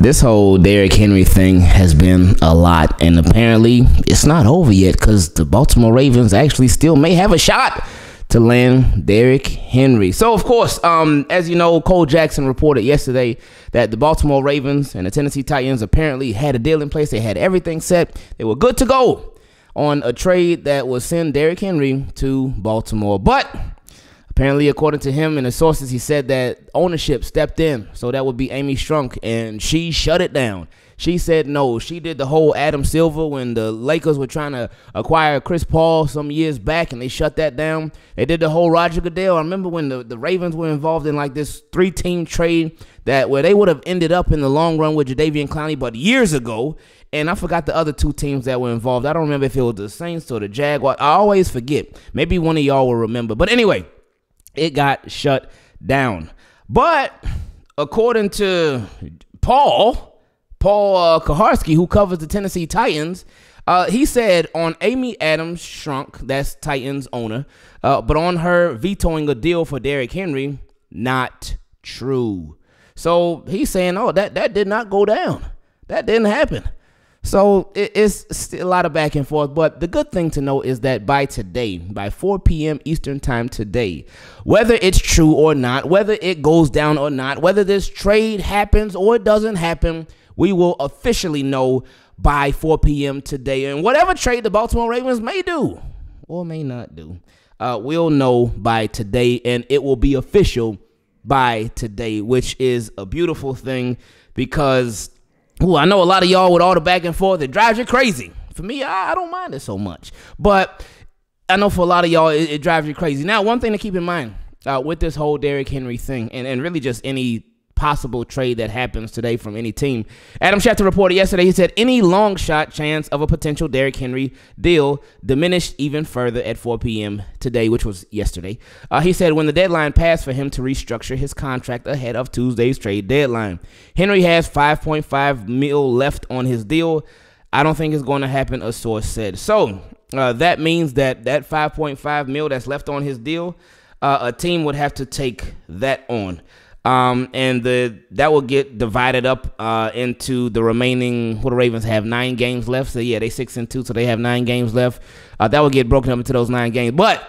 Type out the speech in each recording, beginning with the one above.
This whole Derrick Henry thing has been a lot, and apparently it's not over yet because the Baltimore Ravens actually still may have a shot to land Derrick Henry. So, of course, um, as you know, Cole Jackson reported yesterday that the Baltimore Ravens and the Tennessee Titans apparently had a deal in place. They had everything set. They were good to go on a trade that would send Derrick Henry to Baltimore. But apparently, according to him and the sources, he said that ownership stepped in. So that would be Amy Strunk, and she shut it down. She said no. She did the whole Adam Silver when the Lakers were trying to acquire Chris Paul some years back and they shut that down. They did the whole Roger Goodell. I remember when the, the Ravens were involved in like this three team trade that where they would have ended up in the long run with Jadeveon Clowney, but years ago. And I forgot the other two teams that were involved. I don't remember if it was the Saints or the Jaguars. I always forget. Maybe one of y'all will remember. But anyway, it got shut down. But according to Paul, Paul uh, who covers the Tennessee Titans, uh, he said on Amy Adams Strunk, that's Titans owner, uh, but on her vetoing a deal for Derrick Henry, not true. So he's saying, oh, that, that did not go down. That didn't happen. So it, it's a lot of back and forth. But the good thing to know is that by today, by 4 p.m. Eastern Time today, whether it's true or not, whether it goes down or not, whether this trade happens or it doesn't happen, we will officially know by 4 p.m. today. And whatever trade the Baltimore Ravens may do or may not do, uh, we'll know by today, and it will be official by today, which is a beautiful thing because ooh, I know a lot of y'all with all the back and forth, it drives you crazy. For me, I, I don't mind it so much. But I know for a lot of y'all, it, it drives you crazy. Now, one thing to keep in mind uh, with this whole Derrick Henry thing, and, and really just any possible trade that happens today from any team. Adam Schefter reported yesterday, he said any long shot chance of a potential Derrick Henry deal diminished even further at 4 p.m. today, which was yesterday. Uh, he said when the deadline passed for him to restructure his contract ahead of Tuesday's trade deadline. Henry has 5.5 mil left on his deal. I don't think it's going to happen, a source said. So uh, that means that that 5.5 mil that's left on his deal, uh, a team would have to take that on. Um, and the that will get divided up uh, into the remaining. What the Ravens have nine games left. So yeah, they six and two, so they have nine games left. Uh, that will get broken up into those nine games, but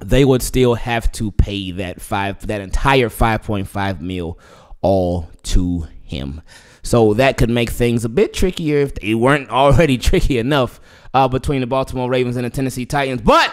they would still have to pay that five, that entire five point five mil, all to him. So that could make things a bit trickier if they weren't already tricky enough uh, between the Baltimore Ravens and the Tennessee Titans. But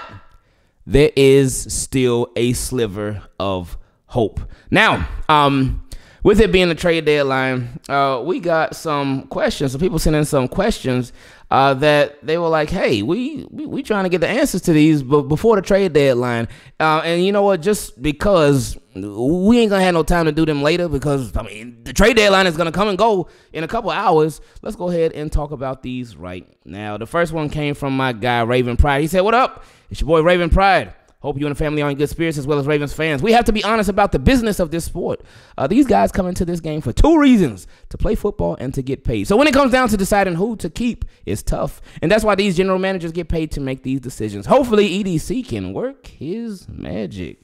there is still a sliver of hope. Now, um, with it being the trade deadline, uh, we got some questions. So people sent in some questions uh, that they were like, "Hey, we, we we trying to get the answers to these, but before the trade deadline." Uh, and you know what? Just because we ain't gonna have no time to do them later, because I mean the trade deadline is gonna come and go in a couple hours. Let's go ahead and talk about these right now. The first one came from my guy Raven Pride. He said, "What up? It's your boy Raven Pride." Hope you and the family are in good spirits as well as Ravens fans. We have to be honest about the business of this sport. Uh, these guys come into this game for two reasons to play football and to get paid. So when it comes down to deciding who to keep, it's tough. And that's why these general managers get paid to make these decisions. Hopefully, EDC can work his magic.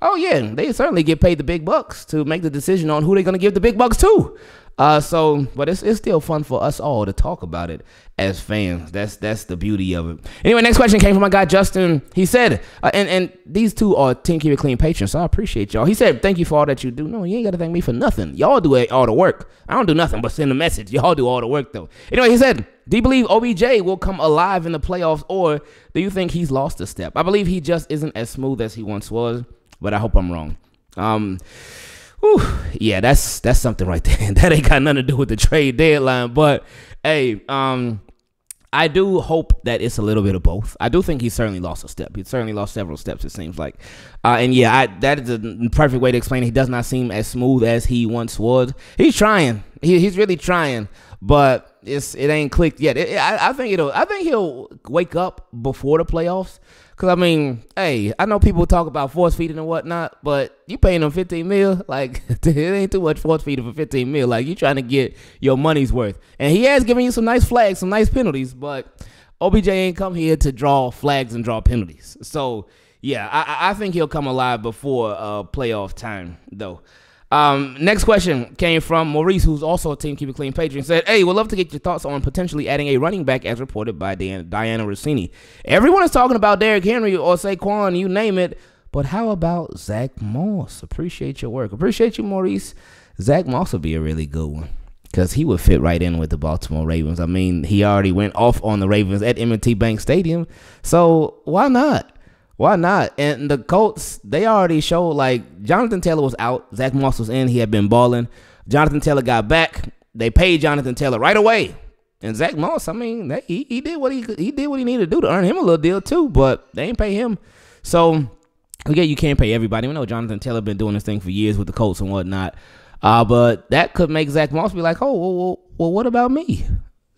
Oh, yeah, they certainly get paid the big bucks to make the decision on who they're going to give the big bucks to. Uh, so, but it's, it's still fun for us all to talk about it as fans. That's that's the beauty of it. Anyway, next question came from my guy Justin. He said, uh, and and these two are Team Keep It Clean patrons, so I appreciate y'all. He said, thank you for all that you do. No, you ain't got to thank me for nothing. Y'all do all the work. I don't do nothing but send a message. Y'all do all the work though. Anyway, he said, do you believe OBJ will come alive in the playoffs, or do you think he's lost a step? I believe he just isn't as smooth as he once was, but I hope I'm wrong. Um. Whew, yeah, that's that's something right there. that ain't got nothing to do with the trade deadline. But hey, um, I do hope that it's a little bit of both. I do think he certainly lost a step. He certainly lost several steps. It seems like, uh, and yeah, I, that is a perfect way to explain it. He does not seem as smooth as he once was. He's trying. He, he's really trying, but it's it ain't clicked yet. It, I, I think it'll. I think he'll wake up before the playoffs. Cause I mean, hey, I know people talk about force feeding and whatnot, but you paying them 15 mil, like it ain't too much force feeding for 15 mil. Like you trying to get your money's worth. And he has given you some nice flags, some nice penalties, but OBJ ain't come here to draw flags and draw penalties. So yeah, I, I think he'll come alive before uh, playoff time though. Um, next question came from Maurice, who's also a Team Keep It Clean patron. Said, "Hey, we'd love to get your thoughts on potentially adding a running back, as reported by Dianna, Dianna Russini. Everyone is talking about Derrick Henry or Saquon, you name it, but how about Zack Moss? Appreciate your work. Appreciate you, Maurice. Zack Moss would be a really good one." Because he would fit right in with the Baltimore Ravens. I mean, he already went off on the Ravens at M&T Bank Stadium. So why not? Why not? And the Colts, they already showed like Jonathan Taylor was out, Zack Moss was in, he had been balling. Jonathan Taylor got back. They paid Jonathan Taylor right away. And Zack Moss, I mean, they, he, he did what he he did what he needed to do to earn him a little deal too, but they ain't pay him. So again, you can't pay everybody. We know Jonathan Taylor been doing this thing for years with the Colts and whatnot. Uh, but that could make Zack Moss be like, oh, well, well, well what about me?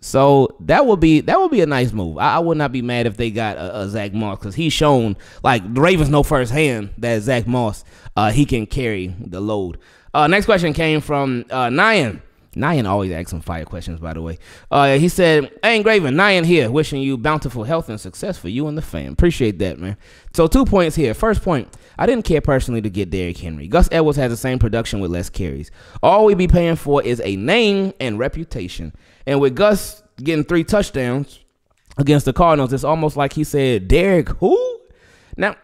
So that would be that would be a nice move. I, I would not be mad if they got a, a Zack Moss because he's shown like the Ravens know firsthand that Zack Moss uh, he can carry the load. Uh, next question came from uh, Nyan. Nyan always asks some fire questions, by the way. Uh, he said, Hey, Ingraven, Nyan here, wishing you bountiful health and success for you and the fam. Appreciate that, man. So, two points here. First point, I didn't care personally to get Derrick Henry. Gus Edwards has the same production with less carries. All we be paying for is a name and reputation. And with Gus getting three touchdowns against the Cardinals, it's almost like he said, Derrick, who? Now,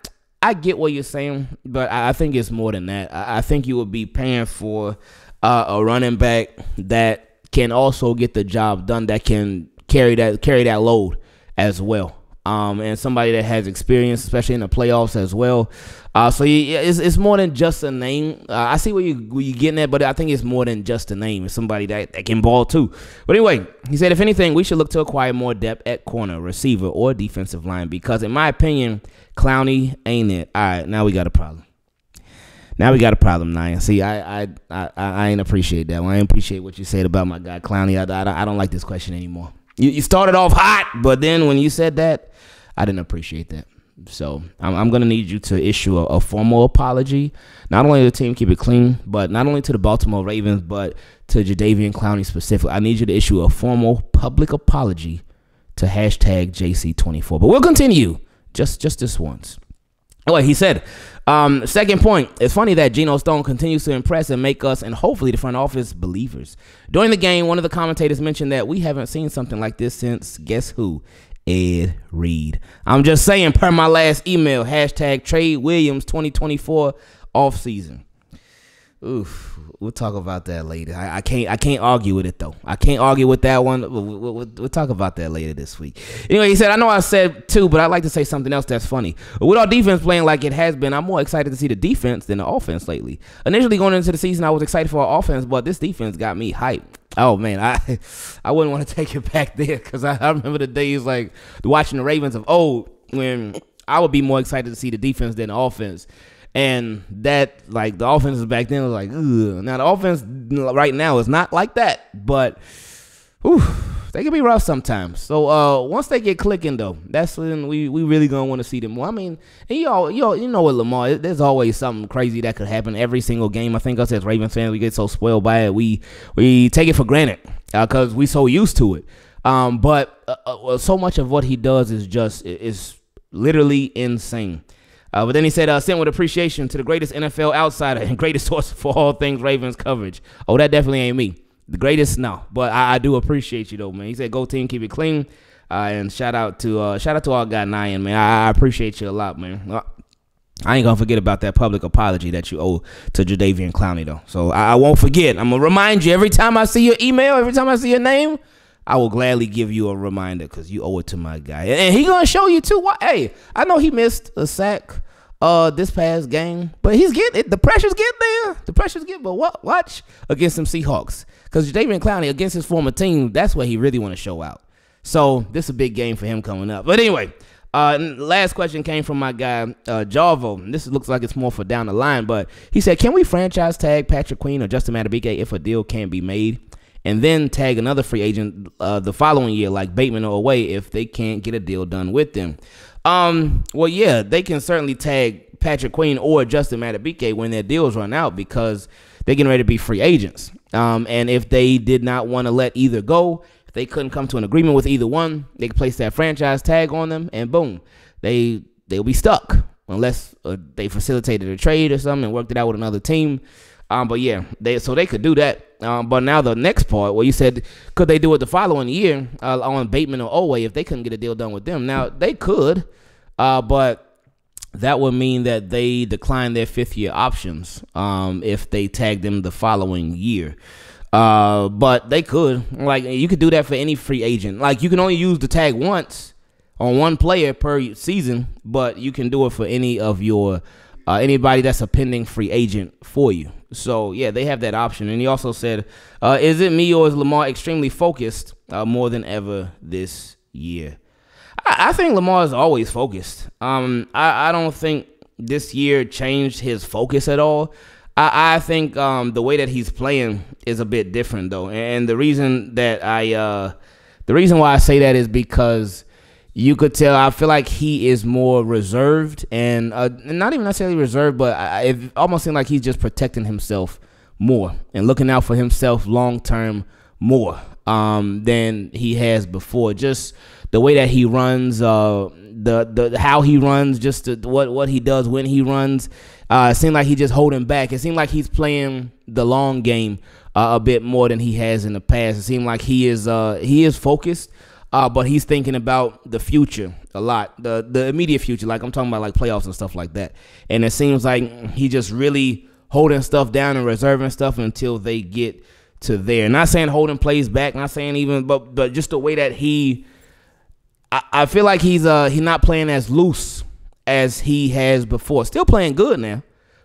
I get what you're saying, but I think it's more than that. I think you would be paying for uh, a running back that can also get the job done, that can carry that carry that load as well um, and somebody that has experience, especially in the playoffs as well. Uh, so yeah, it's, it's more than just a name. Uh, I see where you where you getting at, but I think it's more than just a name. It's somebody that, that can ball too. But anyway, he said if anything, we should look to acquire more depth at corner, receiver, or defensive line because, in my opinion, Clowney ain't it. All right, now we got a problem. Now we got a problem, Nyan. See, I I, I I ain't appreciate that. I ain't appreciate what you said about my guy Clowney. I, I, I don't like this question anymore. You, you started off hot, but then when you said that, I didn't appreciate that. So I'm, I'm gonna need you to issue a, a, formal apology, not only to the team keep it clean, but not only to the Baltimore Ravens, but to Jadeveon Clowney specifically. I need you to issue a formal public apology to hashtag JC24. But we'll continue just just this once. Oh, he said, um, second point, it's funny that Geno Stone continues to impress and make us and hopefully the front office believers. During the game, one of the commentators mentioned that we haven't seen something like this since guess who? Ed Reed. I'm just saying, per my last email, hashtag trade Williams 2024 offseason. Oof, we'll talk about that later. I, I, can't I can't argue with it though. I can't argue with that one. We'll, we'll, we'll, talk about that later this week. Anyway, he said, I know I said two, but I'd like to say something else that's funny. With our defense playing like it has been, I'm more excited to see the defense than the offense lately. Initially going into the season, I was excited for our offense, but this defense got me hyped. Oh man, I I wouldn't want to take it back there because I, I remember the days like watching the Ravens of old when I would be more excited to see the defense than the offense. And that, like, the offense back then was like, Ugh. now the offense right now is not like that, but whew, they can be rough sometimes. So uh, once they get clicking, though, that's when we, we really gonna want to see them more. I mean, and you all, you all, you know what Lamar, there's always something crazy that could happen every single game. I think us as Ravens fans, we get so spoiled by it, we we take it for granted because uh, we so used to it. Um, but uh, uh, so much of what he does is just is literally insane. Uh, but then he said, uh, sent with appreciation to the greatest NFL outsider and greatest source for all things Ravens coverage. Oh, that definitely ain't me. The greatest, no. But I, I do appreciate you, though, man. He said, go team, keep it clean. Uh, and shout out to uh, shout out to our guy Nyan, man. I, I, appreciate you a lot, man. Uh, I ain't gonna forget about that public apology that you owe to Jadeveon Clowney, though. So I, I won't forget. I'm gonna remind you every time I see your email, every time I see your name. I will gladly give you a reminder because you owe it to my guy, and, he gonna show you too. What? Hey, I know he missed a sack uh this past game, but he's getting it. The pressure's getting there. The pressure's getting. But what? Watch against some Seahawks because Jadeveon Clowney against his former team. That's where he really want to show out. So this is a big game for him coming up. But anyway, uh, last question came from my guy uh, Jarvo. This looks like it's more for down the line, but he said, "Can we franchise tag Patrick Queen or Justin Madubuike if a deal can't be made?" and then tag another free agent uh, the following year, like Bateman or Oweh, if they can't get a deal done with them. Um, well, yeah, they can certainly tag Patrick Queen or Justin Madubuike when their deals run out because they're getting ready to be free agents. Um, and if they did not want to let either go, if they couldn't come to an agreement with either one, they could place that franchise tag on them, and boom, they they'll be stuck unless uh, they facilitated a trade or something and worked it out with another team. Um, but yeah, they so they could do that. Um, but now the next part, where you said could they do it the following year uh, on Bateman or Oweh if they couldn't get a deal done with them? Now they could, uh, but that would mean that they decline their fifth year options um, if they tag them the following year. Uh, but they could like you could do that for any free agent. Like you can only use the tag once on one player per season, but you can do it for any of your uh, anybody that's a pending free agent for you. So yeah, they have that option. And he also said, uh, "Is it me or is Lamar extremely focused uh, more than ever this year?" I, I think Lamar is always focused. Um, I, I don't think this year changed his focus at all. I, I think um, the way that he's playing is a bit different though, and the reason that I, uh, the reason why I say that is because you could tell. I feel like he is more reserved and uh, not even necessarily reserved, but I, it almost seems like he's just protecting himself more and looking out for himself long term more um, than he has before. Just the way that he runs, uh, the the how he runs, just the, what what he does when he runs. Uh, it seemed like he just holding back. It seemed like he's playing the long game uh, a bit more than he has in the past. It seemed like he is uh, he is focused uh, but he's thinking about the future a lot, the the immediate future. Like I'm talking about like playoffs and stuff like that. And it seems like he just really holding stuff down and reserving stuff until they get to there. Not saying holding plays back, not saying even, but but just the way that he, I, I feel like he's uh he's not playing as loose as he has before. Still playing good now,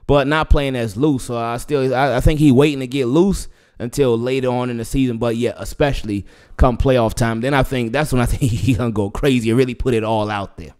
but not playing as loose. So I still I, I think he waiting to get loose until later on in the season. But yeah, especially come playoff time, then I think that's when I think he's gonna go crazy and really put it all out there.